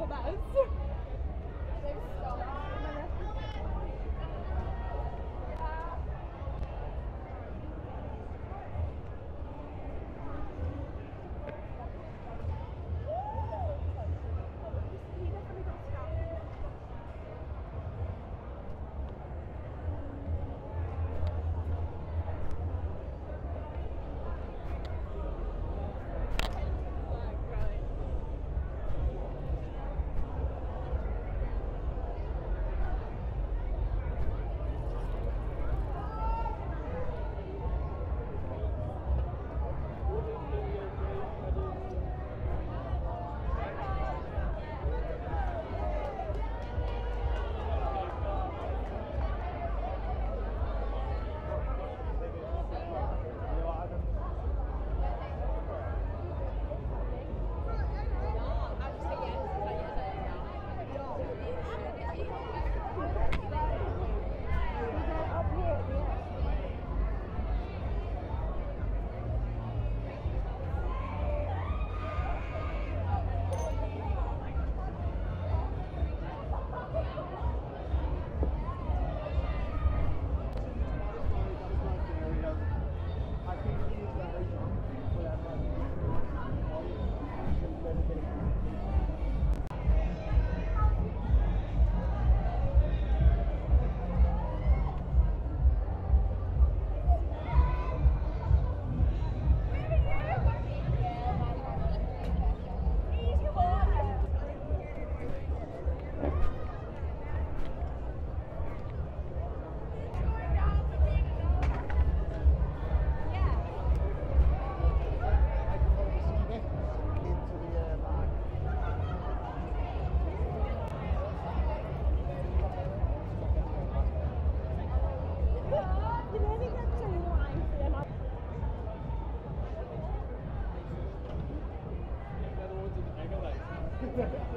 She was Yeah.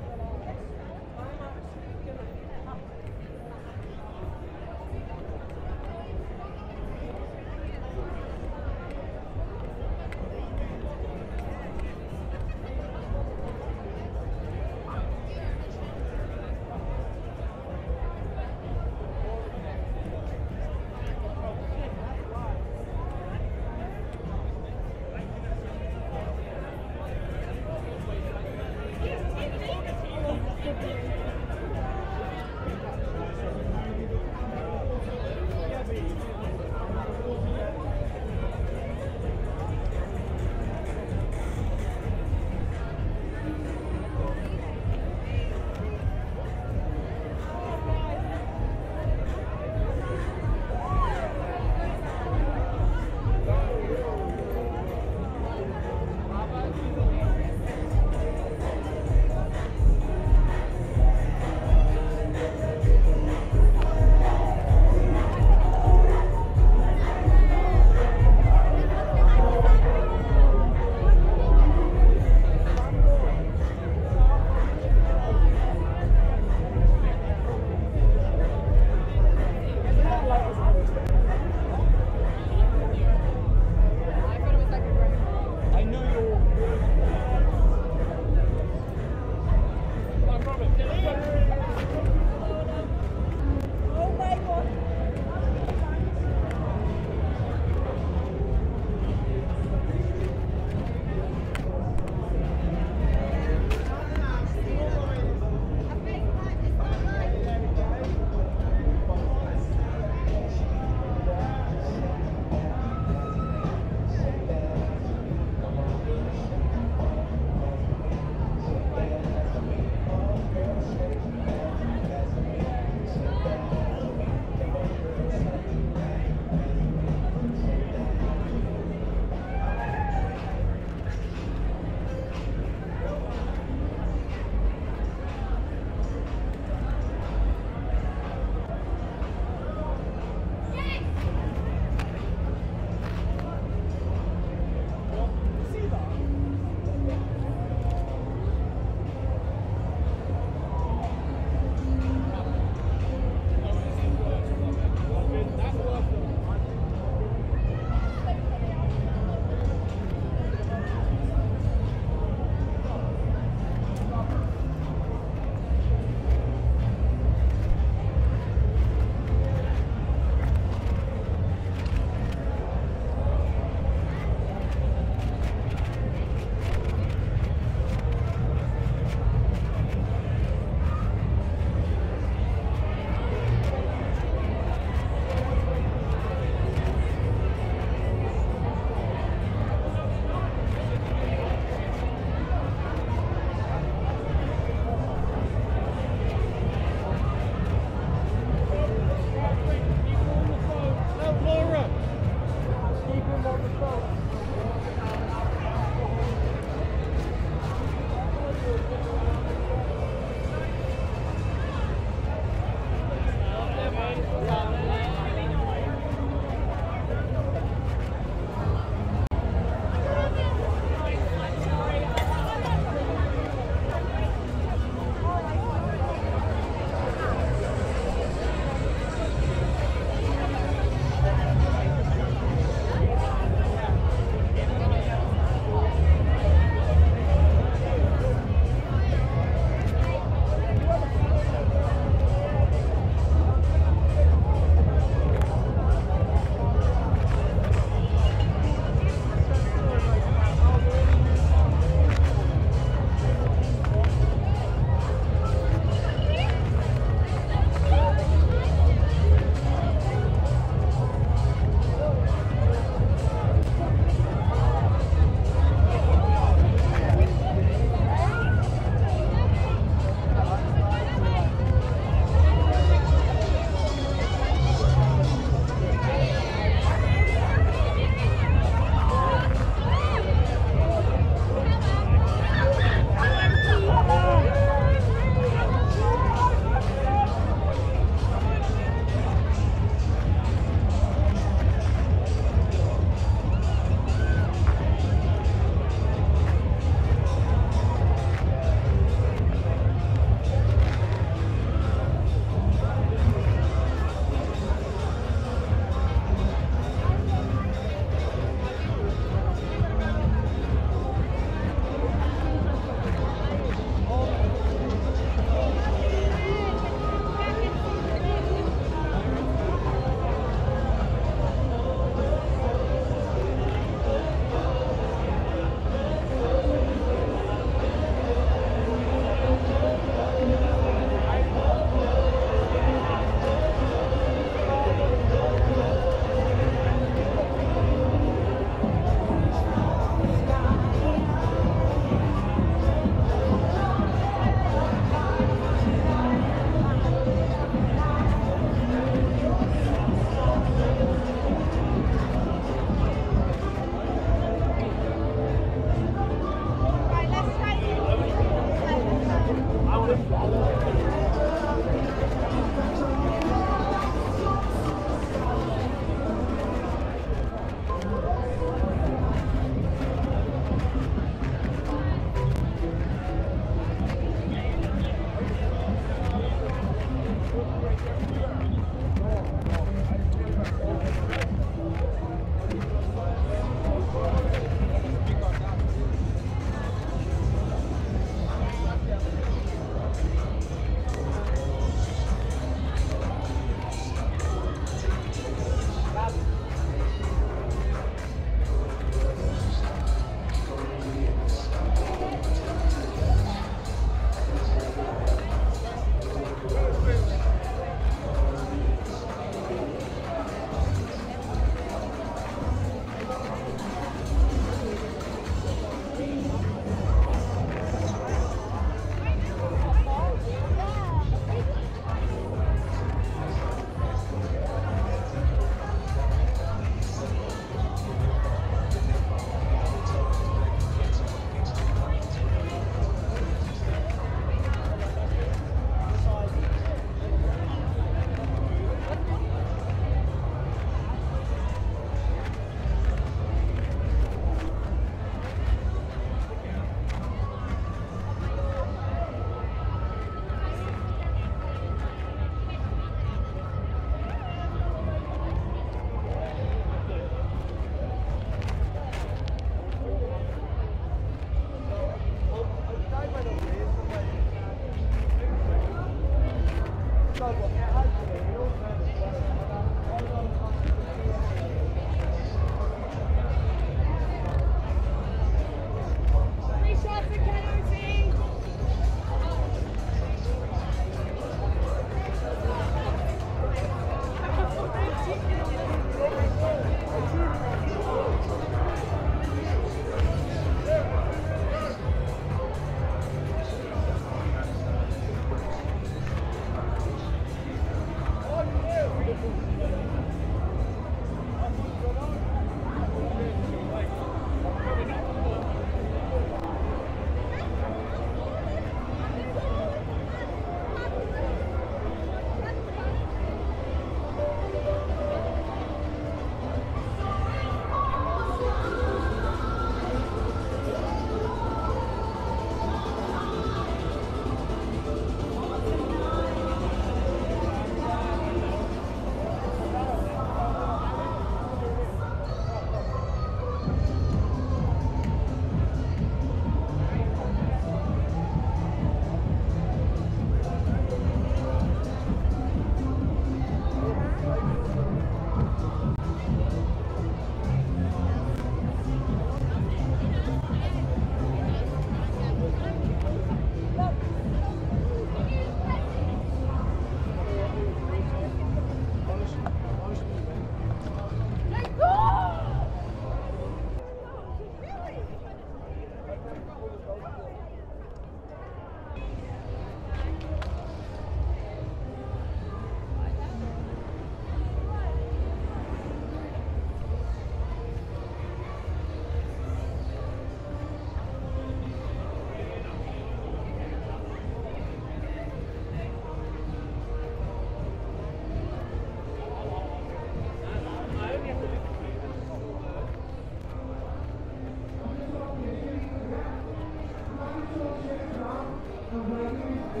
Oh,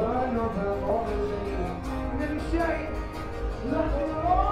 I know that all is in. I'm in shape. Nothing wrong.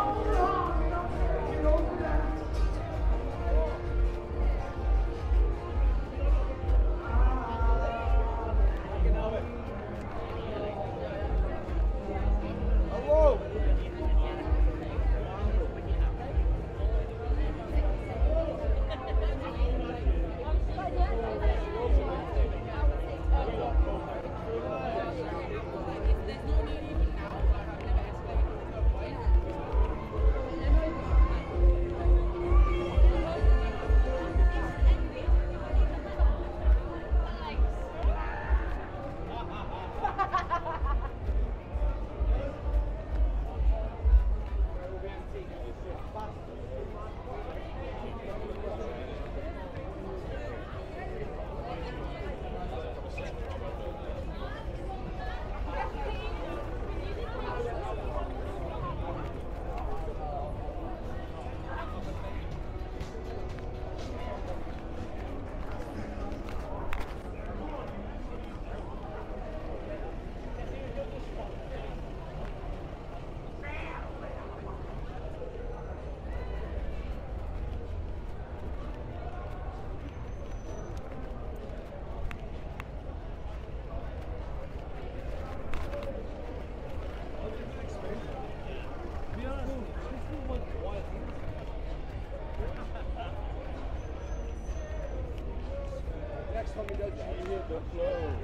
That's easy to close.